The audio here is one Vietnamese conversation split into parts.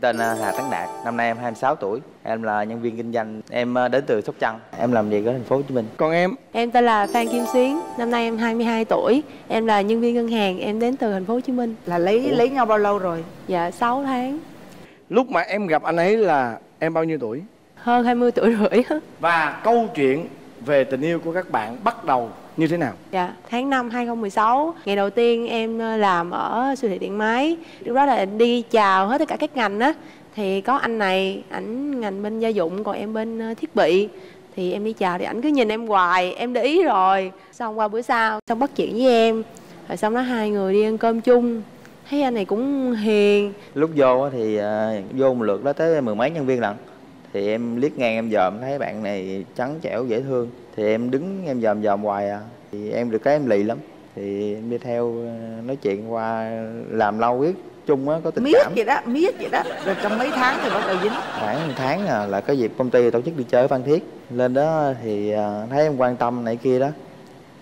Tên à, Hà Tấn Đạt, năm nay em 26 tuổi. Em là nhân viên kinh doanh. Em à, đến từ Sóc Trăng. Em làm việc ở thành phố Hồ Chí Minh. Còn em? Em tên là Phan Kim Xuyến, năm nay em 22 tuổi. Em là nhân viên ngân hàng, em đến từ thành phố Hồ Chí Minh. Là lấy lấy nhau bao lâu rồi? Dạ 6 tháng, Lúc mà em gặp anh ấy là em bao nhiêu tuổi? hơn 20 tuổi rưỡi. Và câu chuyện về tình yêu của các bạn bắt đầu như thế nào? Dạ, tháng 5 2016, ngày đầu tiên em ờ, làm ở siêu thị điện máy. Lúc đó là đi chào hết tất cả các ngành á. Thì có anh này, ảnh ngành bên gia dụng, còn em bên ờ, thiết bị. Thì em đi chào thì ảnh cứ nhìn em hoài, em để ý rồi. Xong qua bữa sau, xong bắt chuyện với em. Rồi xong đó hai người đi ăn cơm chung. Thấy anh này cũng hiền. Lúc vô á thì à, vô một lượt đó tới mười mấy nhân viên lận. Thì em liếc ngang em dòm thấy bạn này trắng trẻo dễ thương. Thì em đứng em dòm dòm hoài à. Thì em được cái em lì lắm. Thì em đi theo à, nói chuyện qua làm lâu biết chung á có tình Miết cảm. vậy đó, miết vậy đó Rồi trong mấy tháng thì bắt đầu dính khoảng một tháng à, là có dịp công ty tổ chức đi chơi ở Phan Thiết lên đó thì à, thấy em quan tâm này kia đó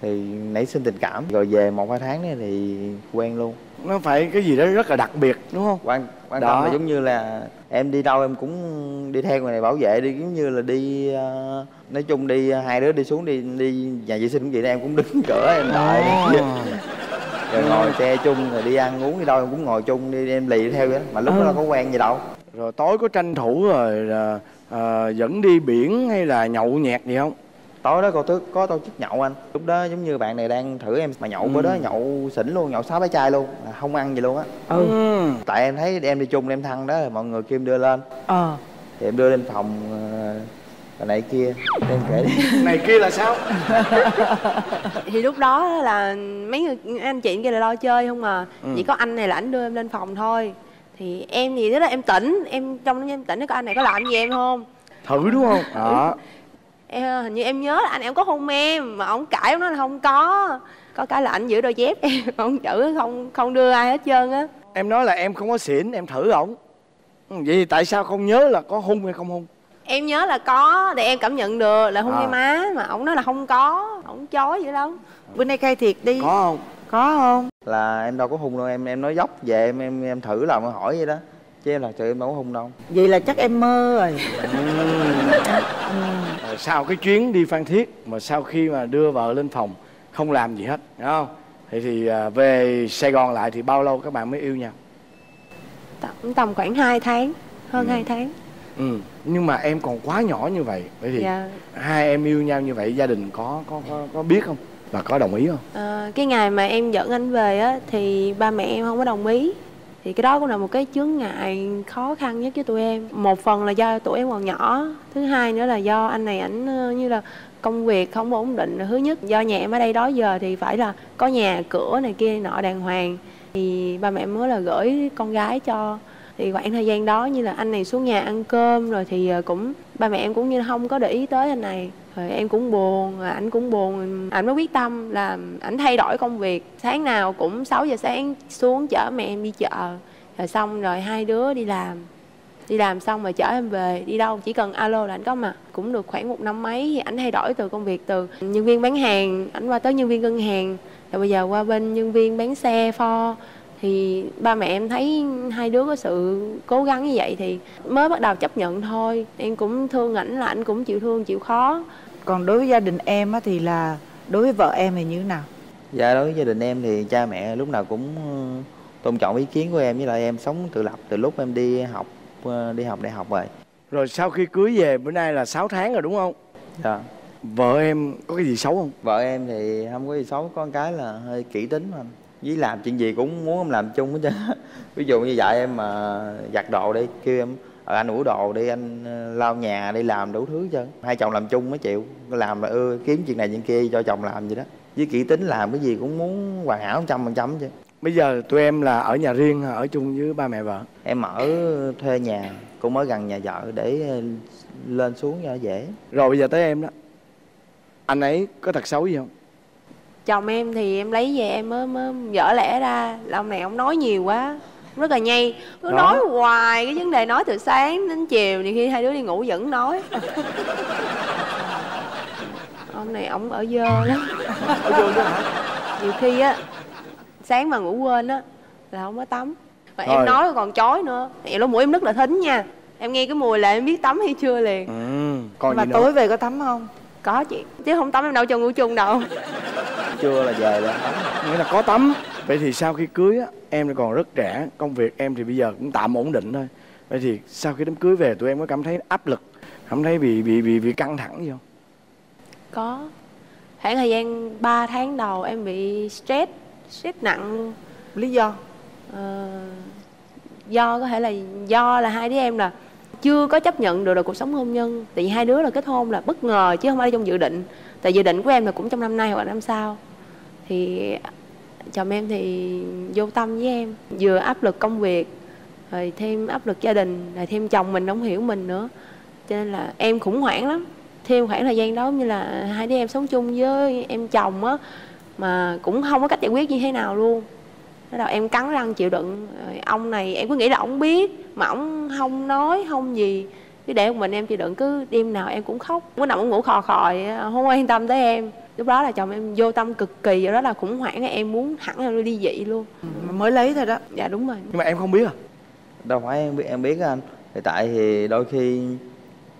thì nảy sinh tình cảm rồi về một hai tháng nữa thì quen luôn Nó phải cái gì đó rất là đặc biệt đúng không? quan quan Đó. tâm là giống như là em đi đâu em cũng đi theo người này bảo vệ đi giống như là đi à, nói chung đi hai đứa đi xuống đi đi nhà vệ sinh cũng vậy đó em cũng đứng cửa em đợi rồi ngồi xe chung rồi đi ăn uống đi đâu em cũng ngồi chung đi em lì theo vậy đó mà lúc đó đâu có quen gì đâu Rồi tối có tranh thủ rồi là, à, dẫn đi biển hay là nhậu nhẹt gì không? Tối đó cô thức có tổ chức nhậu anh. Lúc đó giống như bạn này đang thử em mà nhậu bữa đó nhậu xỉn luôn nhậu sáu bái chai luôn không ăn gì luôn á. Ừ. Ừ. tại em thấy em đi chung em thăng đó mọi người kêu em đưa lên. Ờ. Thì em đưa lên phòng ờ, rồi này kia em kể đi. Này kia là sao? thì lúc đó là mấy người anh chị kia là lo chơi không mà chỉ có anh này là ảnh đưa em lên phòng thôi. Thì em thì rất là em tỉnh em trong đó em tỉnh có anh này có làm gì em không? Thử đúng không? Đó. Em, hình như em nhớ là anh em có hôn em mà ông cãi ông nói là không có có cái là anh giữ đôi dép em ông chữ không không đưa ai hết trơn á Em nói là em không có xỉn, em thử ổng. Ừ, Vậy thì tại sao không nhớ là có hung hay không hung? em nhớ là có để em cảm nhận được là hôn À. cái má mà ông nói là không có ông chối vậy đâu Bữa nay khai thiệt đi Có không? Có không? là em đâu có hung đâu em em nói dốc về em em em thử em hỏi vậy đó chứ em là trời em đâu có hung đâu Vậy là chắc em mơ rồi Rồi sau cái chuyến đi Phan Thiết mà sau khi mà đưa vợ lên phòng không làm gì hết, đúng không? Thì thì à, về Sài Gòn lại thì bao lâu các bạn mới yêu nhau? tầm, tầm khoảng 2 tháng hơn 2 tháng Ừ. Nhưng mà em còn quá nhỏ như vậy, vậy thì dạ hai em yêu nhau như vậy gia đình có có có, có biết không? Và có đồng ý không? Ờ, cái ngày mà em dẫn anh về á thì ba mẹ em không có đồng ý thì cái đó cũng là một cái chướng ngại khó khăn nhất với tụi em. Một phần là do tụi em còn nhỏ, thứ hai nữa là do anh này ảnh ờ, như là công việc không ổn định. Thứ nhất, do nhà em ở đây đó giờ thì phải là có nhà cửa này kia nọ đàng hoàng. Thì ba mẹ em mới là gửi con gái cho thì khoảng thời gian đó như là anh này xuống nhà ăn cơm rồi thì ờ, cũng, ba mẹ em cũng như không có để ý tới anh này. Rồi em cũng buồn, rồi ảnh cũng buồn, ảnh mới quyết tâm là ảnh thay đổi công việc. Sáng nào cũng 6 giờ sáng xuống chở mẹ em đi chợ. Rồi xong rồi hai đứa đi làm. Đi làm xong rồi chở em về, đi đâu chỉ cần alo là anh có mặt. Cũng được khoảng một năm mấy thì ảnh thay đổi từ công việc từ nhân viên bán hàng, ảnh qua tới nhân viên ngân hàng. Rồi bây giờ qua bên nhân viên bán xe pho thì ba mẹ em thấy hai đứa có sự cố gắng như vậy thì mới bắt đầu chấp nhận thôi em cũng thương ảnh là ảnh cũng chịu thương chịu khó Còn đối với gia đình em á thì là Đối với vợ em thì như thế nào? dạ đối với gia đình em thì cha mẹ lúc nào cũng ờ, tôn trọng ý kiến của em với lại em sống tự lập từ lúc em đi học ờ, đi học đại học rồi Rồi sau khi cưới về bữa nay là 6 tháng rồi đúng không? dạ Vợ em có cái gì xấu không? vợ em thì không có gì xấu có cái là hơi kỹ tính mà anh với làm chuyện gì cũng muốn làm chung hết trơn ví dụ như vậy em mà giặt đồ đi kêu em ờ, anh ủi đồ đi anh ờ, lau nhà đi làm đủ thứ trơn. Hai chồng làm chung mới chịu làm là ưa kiếm chuyện này chuyện kia cho chồng làm gì đó. Với kỹ tính làm cái gì cũng muốn hoàn hảo trăm phần trăm chứ Bây giờ tụi em là ở nhà riêng ở chung với ba mẹ vợ? em ở thuê nhà cũng ở gần nhà vợ để ờ, lên xuống cho dễ. Rồi bây giờ tới em đó. Anh ấy có thật xấu gì không? Chồng em thì em lấy về em mới mới dở lẽ ra. Là ông này ông nói nhiều quá rất là nhây. Cứ Đó. nói hoài cái vấn đề nói từ sáng đến chiều thì khi hai đứa đi ngủ vẫn nói. Ông này ông ở dơ lắm. Ở chứ hả? nhiều khi á sáng mà ngủ quên á là không có tắm. Và Rồi. em nói còn chói nữa. Em lỗ mũi em rất là thính nha. Em nghe cái mùi là em biết tắm hay chưa liền. Ừ còn mà gì nữa? tối về có tắm không? Có chị. Chứ không tắm em đâu cho ngủ chung đâu chưa là về rồi nghĩa là có tắm. Vậy thì sau khi cưới á em còn rất trẻ. Công việc em thì bây giờ cũng tạm ổn định thôi. Vậy thì sau khi đám cưới về tụi em có cảm thấy áp lực? Cảm thấy bị bị bị bị căng thẳng gì không? Có. Khoảng thời gian 3 tháng đầu em bị stress stress nặng. Luôn lý do? Ờ, do có thể là do là hai đứa em là chưa có chấp nhận được, được cuộc sống hôn nhân. Tại vì hai đứa là kết hôn là bất ngờ chứ không phải trong dự định tại dự định của em là cũng trong năm nay hoặc là năm sau. Thì chồng em thì vô tâm với em, vừa áp lực công việc, rồi thêm áp lực gia đình, rồi thêm chồng mình không hiểu mình nữa. Cho nên là em khủng hoảng lắm. Thêm khoảng thời gian đó như là hai đứa em sống chung với em chồng á, mà cũng không có cách giải quyết như thế nào luôn. Bắt đầu em cắn răng chịu đựng, Rồi ông này em cứ nghĩ là ông biết mà ông không nói, không gì cứ để một mình em chịu đựng cứ đêm nào em cũng khóc. Có nằm ngủ khò khò á, không quan tâm tới em. Lúc đó là chồng em vô tâm cực kỳ rồi đó là khủng hoảng em muốn hẳn em đi dị luôn. Mà mới lấy thôi đó. Dạ đúng rồi. Nhưng mà em không biết à? Đâu phải em biết em biết anh. Thì tại thì đôi khi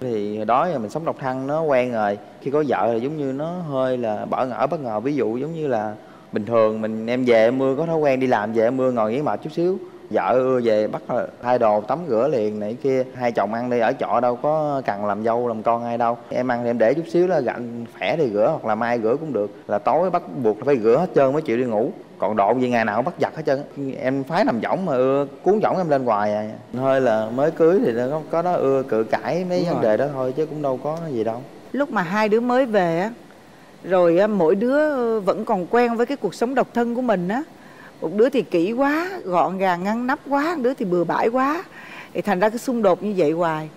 thì hồi đó giờ mình sống độc thân nó quen rồi. Khi có vợ là giống như nó hơi là bỡ ngỡ bất ngờ. Ví dụ giống như là bình thường mình em về em mưa có thói quen đi làm về em mưa ngồi nghỉ mệt chút xíu vợ ưa về bắt thay đồ tắm rửa liền này kia. Hai chồng ăn đi ở trọ đâu có cần làm dâu làm con ai đâu. Em ăn thì em để chút xíu là gạnh khỏe thì rửa hoặc là mai rửa cũng được. Là tối bắt buộc phải rửa hết trơn mới chịu đi ngủ. Còn độ gì ngày nào cũng bắt giặt hết trơn. Em phái nằm võng mà ưa cuốn võng em lên hoài à. Hơi là mới cưới thì nó có, đó ưa cự cãi mấy Đúng vấn rồi. đề đó thôi chứ cũng đâu có gì đâu. Lúc mà hai đứa mới về á rồi mỗi đứa vẫn còn quen với cái cuộc sống độc thân của mình á một đứa thì kỹ quá gọn gàng ngăn nắp quá một đứa thì bừa bãi quá. Thì thành ra cái xung đột như vậy hoài.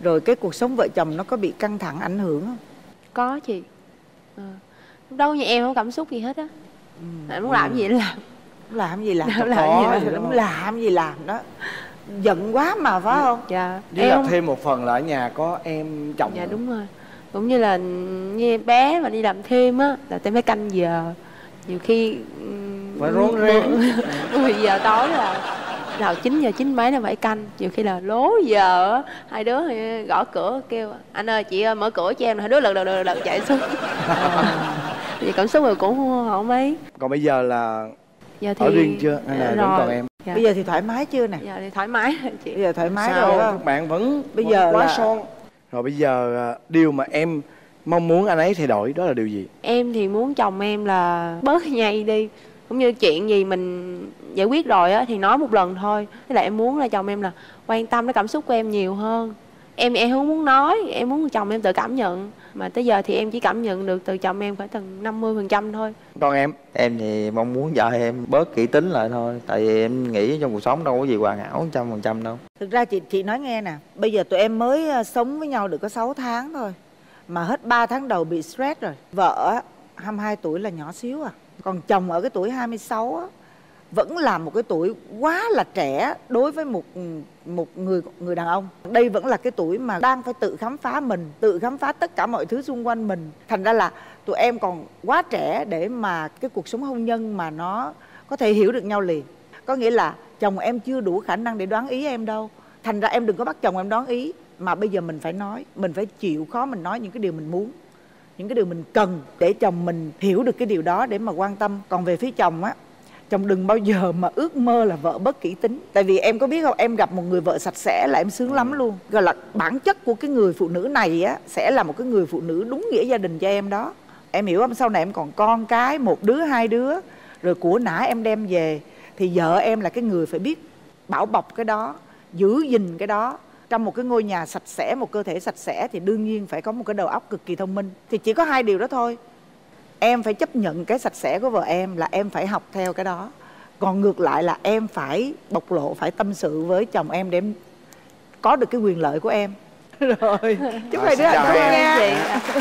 Rồi cái cuộc sống vợ chồng nó có bị căng thẳng ảnh hưởng không? Có chị. Ờ. lúc đâu như em không cảm xúc gì hết á. Anh muốn làm gì làm. Làm gì làm? Làm làm gì gì làm, làm, làm gì làm đó. Giận quá mà phải không? Dạ. Với là em thêm một phần là ở nhà có em chồng dạ nữa. đúng rồi. Cũng như là như em bé mà đi làm thêm á là em phải canh giờ. Nhiều khi ừm, phải rón rén. 10 giờ tối là nào 9 giờ chín mấy là phải canh. Nhiều khi là lố giờ á, hai đứa thì gõ cửa kêu anh ơi chị ơi mở cửa cho em. Hai đứa lật lật lật lật chạy xuống. Thì cảm xúc rồi cũng không, mấy. Còn bây giờ là giờ thì ở riêng chưa? Hay là Dạ vẫn rồi. còn em? Dạ. bây giờ thì thoải mái chưa nè? Giờ thì thoải mái rồi chị. Bây giờ thoải mái sao? rồi các bạn vẫn Bây giờ quá là- son. Rồi bây giờ à, điều mà em mong muốn anh ấy thay đổi đó là điều gì? Em thì muốn chồng em là bớt nhây đi cũng như chuyện gì mình giải quyết rồi á thì nói một lần thôi. Thế là em muốn là chồng em là quan tâm đến cảm xúc của em nhiều hơn. Em em không muốn nói em muốn chồng em tự cảm nhận. Mà tới giờ thì em chỉ cảm nhận được từ chồng em khoảng tầm 50% phần trăm thôi. Còn em? Em thì mong muốn vợ em bớt kỹ tính lại thôi. Tại vì em nghĩ trong cuộc sống đâu có gì hoàn hảo trăm phần trăm đâu. Thực ra chị chị nói nghe nè bây giờ tụi em mới ờ, sống với nhau được có 6 tháng thôi. Mà hết 3 tháng đầu bị stress rồi. Vợ 22 tuổi là nhỏ xíu à. Còn chồng ở cái tuổi 26 á, vẫn là một cái tuổi quá là trẻ đối với một một người người đàn ông. Đây vẫn là cái tuổi mà đang phải tự khám phá mình, tự khám phá tất cả mọi thứ xung quanh mình. Thành ra là tụi em còn quá trẻ để mà cái cuộc sống hôn nhân mà nó có thể hiểu được nhau liền. Có nghĩa là chồng em chưa đủ khả năng để đoán ý em đâu. Thành ra em đừng có bắt chồng em đoán ý, mà bây giờ mình phải nói, mình phải chịu khó mình nói những cái điều mình muốn những cái điều mình cần để chồng mình hiểu được cái điều đó để mà quan tâm. Còn về phía chồng á, chồng đừng bao giờ mà ước mơ là vợ bất kỹ tính. Tại vì em có biết không, em gặp một người vợ sạch sẽ là em sướng lắm luôn. Gọi là bản chất của cái người phụ nữ này á, sẽ là một cái người phụ nữ đúng nghĩa gia đình cho em đó. Em hiểu không? Sau này em còn con cái, một đứa, hai đứa, rồi của nã em đem về, thì vợ em là cái người phải biết bảo bọc cái đó, giữ gìn cái đó trong một cái ngôi nhà sạch sẽ một cơ thể sạch sẽ thì đương nhiên phải có một cái đầu óc cực kỳ thông minh. Thì chỉ có hai điều đó thôi. Em phải chấp nhận cái sạch sẽ của vợ em là em phải học theo cái đó. Còn ngược lại là em phải bộc lộ phải tâm sự với chồng em để em có được cái quyền lợi của em. Rồi. Chúc hai đứa hạnh phúc em. nha chị